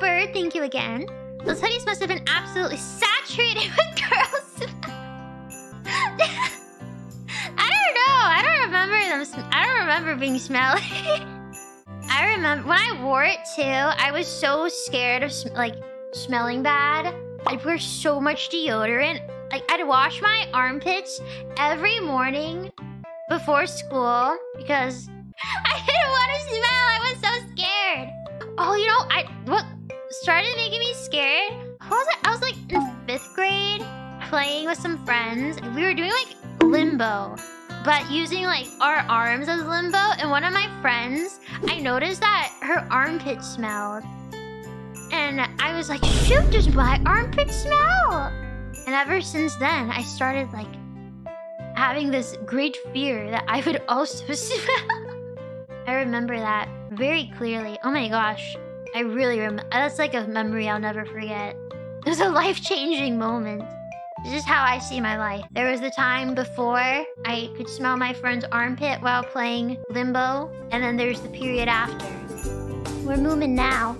Bird, thank you again. Those hoodies must have been absolutely saturated with girls. I don't know. I don't remember them. I don't remember being smelly. I remember when I wore it too. I was so scared of like smelling bad. I'd wear so much deodorant. Like I'd wash my armpits every morning before school because I didn't started making me scared. What was? I was like in fifth grade playing with some friends. We were doing like limbo, but using like our arms as limbo. And one of my friends, I noticed that her armpit smelled. And I was like, shoot, does my armpit smell? And ever since then, I started like having this great fear that I would also smell. I remember that very clearly. Oh my gosh. I really remember. That's like a memory I'll never forget. It was a life-changing moment. This is how I see my life. There was the time before I could smell my friend's armpit while playing Limbo, and then there's the period after. We're moving now.